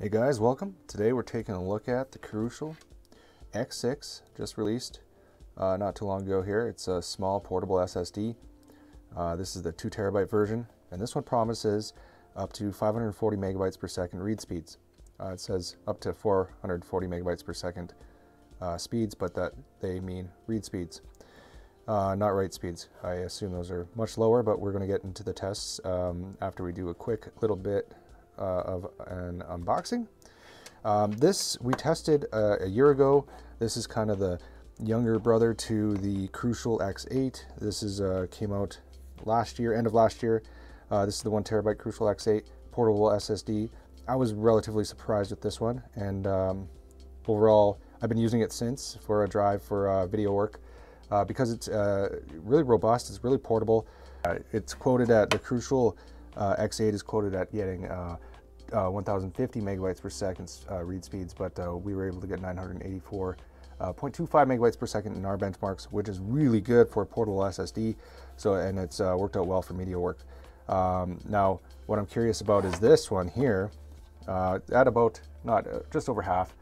Hey guys, welcome. Today we're taking a look at the Crucial X6, just released uh, not too long ago here. It's a small portable SSD. Uh, this is the 2 terabyte version, and this one promises up to 540 megabytes per second read speeds. Uh, it says up to 440 megabytes per second uh, speeds, but that they mean read speeds, uh, not write speeds. I assume those are much lower, but we're going to get into the tests um, after we do a quick little bit uh, of an unboxing. Um, this we tested uh, a year ago. This is kind of the younger brother to the Crucial X8. This is uh, came out last year, end of last year. Uh, this is the one terabyte Crucial X8 portable SSD. I was relatively surprised with this one, and um, overall, I've been using it since for a drive for uh, video work uh, because it's really robust. It's really portable. it's quoted at the Crucial uh, X8 is quoted at getting uh, uh, 1050 megabytes per second uh, read speeds, but uh, we were able to get 984.25 uh, megabytes per second in our benchmarks, which is really good for a portable SSD. So, and it's worked out well for media work. Um, now, what I'm curious about is this one here, at about not just over half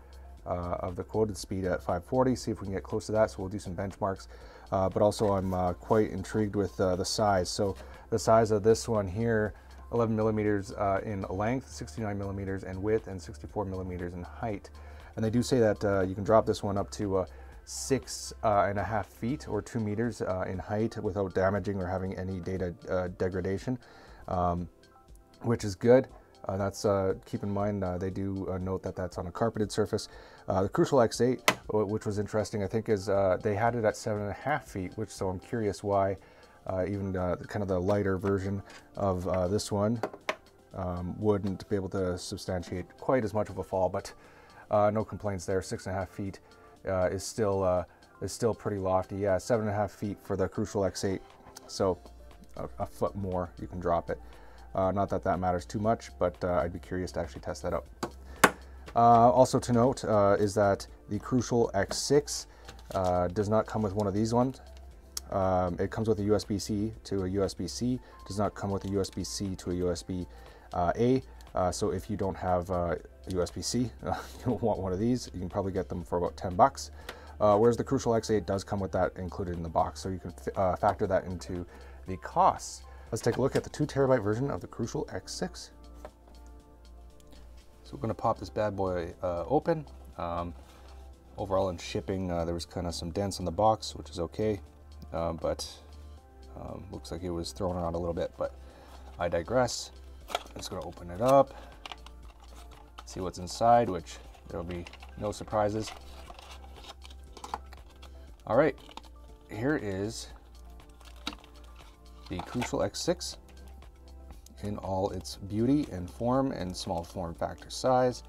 of the quoted speed at 540. See if we can get close to that. So we'll do some benchmarks. but also, I'm quite intrigued with the size. So the size of this one here 11 millimeters uh, in length, 69 millimeters in width, and 64 millimeters in height. And they do say that uh, you can drop this one up to uh, six uh, and a half feet or two meters uh, in height without damaging or having any data uh, degradation, um, which is good. that's keep in mind they do note that that's on a carpeted surface. the Crucial X8, which was interesting, I think, is they had it at seven and a half feet, which so I'm curious why uh, even uh, kind of the lighter version of uh, this one um, wouldn't be able to substantiate quite as much of a fall, but uh, no complaints there. Six and a half feet uh, is still uh, is still pretty lofty. Yeah, seven and a half feet for the Crucial X8, so a, a foot more you can drop it. not that that matters too much, but I'd be curious to actually test that out. also to note is that the Crucial X6 does not come with one of these ones. Um, it comes with a USB-C to a USB-C. Does not come with a USB-C to a USB-A. Uh, so if you don't have uh, a USB-C, uh, you want one of these, you can probably get them for about 10 bucks. Uh, whereas the Crucial X8 does come with that included in the box, so you can uh, factor that into the costs. Let's take a look at the two terabyte version of the Crucial X6. So we're gonna pop this bad boy uh, open. Um, overall in shipping, there was kind of some dents on the box, which is okay uh, but um, looks like it was thrown around a little bit, but I digress. I'm just gonna open it up, see what's inside, which there'll be no surprises. All right, here is the Crucial X6 in all its beauty and form and small form factor size.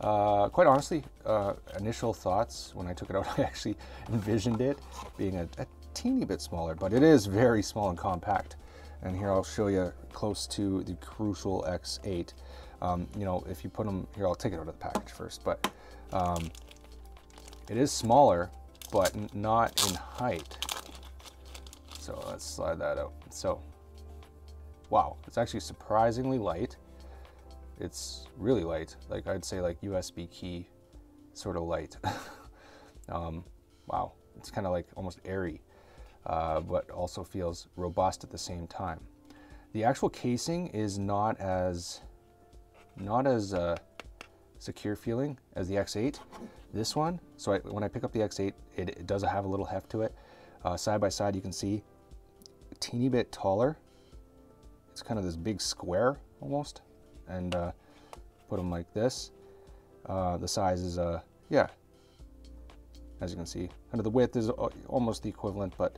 Uh, quite honestly, uh, initial thoughts when I took it out, I actually envisioned it being a, a teeny bit smaller, but it is very small and compact. And here I'll show you close to the Crucial X8. Um, you know, if you put them, here I'll take it out of the package first, but um, it is smaller, but not in height. So let's slide that out. So, wow, it's actually surprisingly light. It's really light, like I'd say like USB key sort of light. um, wow, it's kind of like almost airy uh, but also feels robust at the same time. The actual casing is not as not as uh, secure feeling as the X8. This one, so I, when I pick up the X8, it, it, does have a little heft to it. Uh, side by side, you can see a teeny bit taller. It's kind of this big square almost, and uh, put them like this. Uh, the size is, uh, yeah, as you can see. Kind of the width is almost the equivalent, but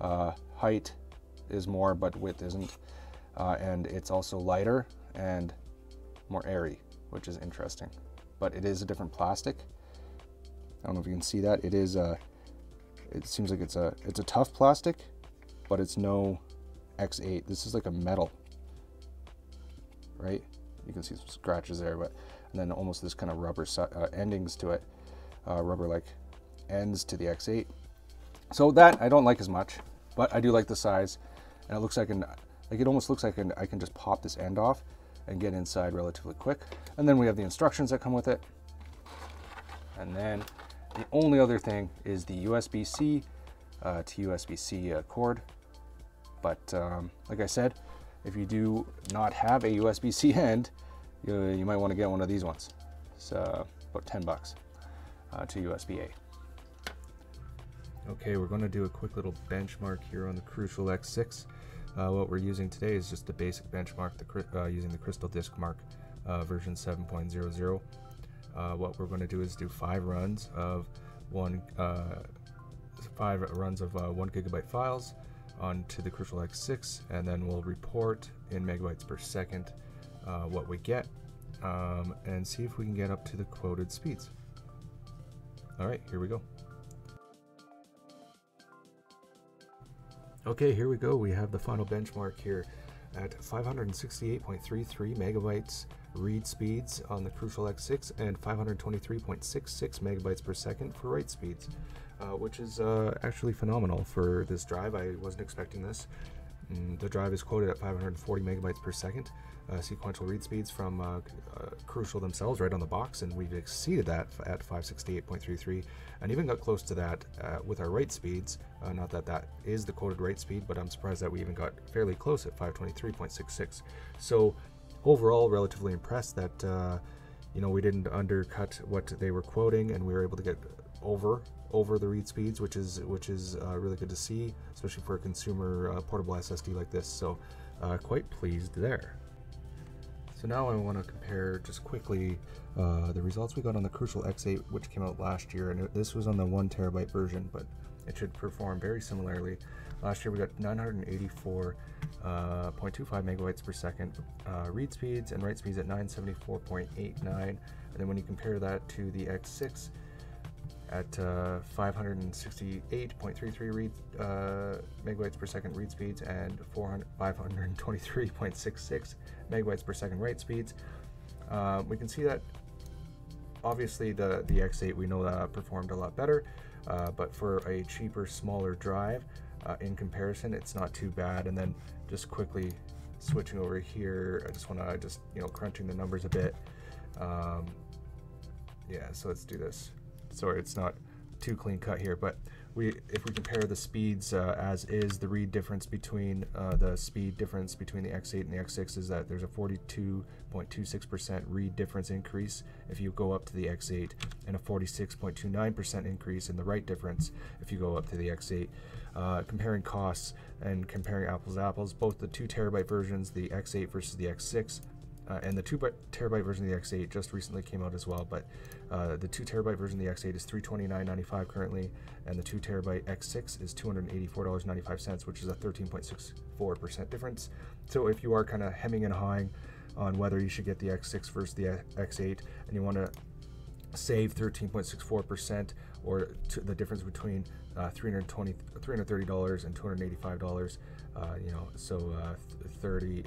uh, height is more, but width isn't. Uh, and it's also lighter and more airy, which is interesting. But it is a different plastic. I don't know if you can see that. It is a, uh, it seems like it's a, it's a tough plastic, but it's no X8. This is like a metal, right? You can see some scratches there, but, and then almost this kind of rubber uh, endings to it, uh, rubber like ends to the X8. So that I don't like as much, but I do like the size. And it looks like, an, like it almost looks like an, I can just pop this end off and get inside relatively quick. And then we have the instructions that come with it. And then the only other thing is the USB-C uh, to USB-C uh, cord. But um, like I said, if you do not have a USB-C end, you, you might want to get one of these ones. It's uh, about 10 bucks uh, to USB-A. Okay, we're going to do a quick little benchmark here on the Crucial X6. Uh, what we're using today is just a basic benchmark the, uh, using the Crystal Disk Mark uh, version 7.00. Uh, what we're going to do is do five runs of one, uh, five runs of uh, one gigabyte files onto the Crucial X6, and then we'll report in megabytes per second what we get, um, and see if we can get up to the quoted speeds. All right, here we go. Okay, here we go. We have the final benchmark here at 568.33 megabytes read speeds on the Crucial X6 and 523.66 megabytes per second for write speeds, uh, which is uh, actually phenomenal for this drive. I wasn't expecting this. Mm, the drive is quoted at 540 megabytes per second. Uh, sequential read speeds from uh, uh, Crucial themselves right on the box, and we've exceeded that at 568.33 and even got close to that uh, with our write speeds. Uh, not that that is the quoted write speed, but I'm surprised that we even got fairly close at 523.66. So overall, relatively impressed that you know we didn't undercut what they were quoting, and we were able to get over over the read speeds, which is which is uh, really good to see, especially for a consumer uh, portable SSD like this. So uh, quite pleased there. So now I want to compare just quickly uh, the results we got on the Crucial X8, which came out last year, and this was on the one terabyte version, but it should perform very similarly. Last year we got 984.25 uh, megabytes per second uh, read speeds and write speeds at 974.89, and then when you compare that to the X6, at uh, 568.33 read, uh, megabytes per second read speeds and 523.66 megabytes per second write speeds. Uh, we can see that obviously the, the X8 we know that performed a lot better, uh, but for a cheaper, smaller drive, uh, in comparison, it's not too bad. And then just quickly switching over here, I just want to just, you know, crunching the numbers a bit. Um, yeah, so let's do this sorry, it's not too clean cut here, but we if we compare the speeds uh, as is, the read difference between uh, the speed difference between the X8 and the X6 is that there's a 42.26% read difference increase if you go up to the X8, and a 46.29% increase in the write difference if you go up to the X8. Uh, comparing costs and comparing apples to apples, both the two terabyte versions, the X8 versus the X6, uh, and the 2 terabyte version of the X8 just recently came out as well, but uh, the 2 terabyte version of the X8 is $329.95 currently, and the 2 terabyte X6 is $284.95, which is a 13.64% difference. So if you are kind of hemming and hawing on whether you should get the X6 versus the X8, and you want to save 13.64% or the difference between uh, 320 $330 and $285, uh, you know, so uh, 30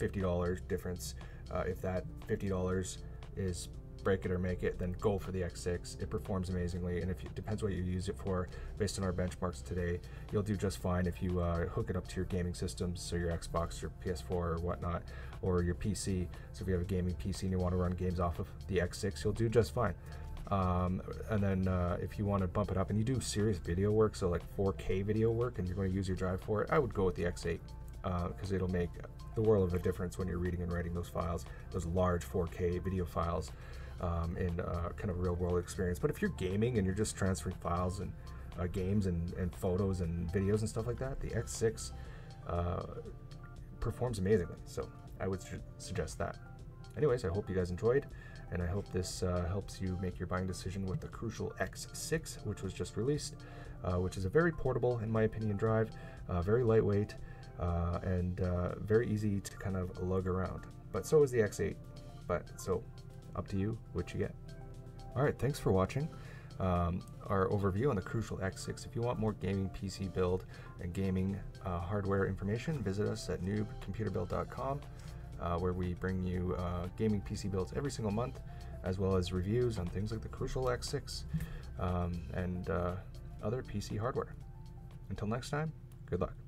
$50 difference. Uh, if that $50 is break it or make it, then go for the X6. It performs amazingly, and if it depends what you use it for, based on our benchmarks today, you'll do just fine if you uh, hook it up to your gaming systems, so your Xbox, your PS4, or whatnot, or your PC. So if you have a gaming PC and you want to run games off of the X6, you'll do just fine. Um, and then uh, if you want to bump it up and you do serious video work, so like 4K video work, and you're going to use your drive for it, I would go with the X8 because uh, it'll make the world of a difference when you're reading and writing those files, those large 4K video files um, in uh, kind of real world experience. But if you're gaming and you're just transferring files and uh, games and, and photos and videos and stuff like that, the X6 uh, performs amazingly. So I would su suggest that. Anyways, I hope you guys enjoyed, and I hope this uh, helps you make your buying decision with the Crucial X6, which was just released, which is a very portable, in my opinion, drive, very lightweight and uh, very easy to kind of lug around. But so is the X8. But so up to you what you get. All right, thanks for watching um, our overview on the Crucial X6. If you want more gaming PC build and gaming uh, hardware information, visit us at newbcomputerbuild.com, uh, where we bring you uh, gaming PC builds every single month, as well as reviews on things like the Crucial X6 um, and uh, other PC hardware. Until next time, good luck.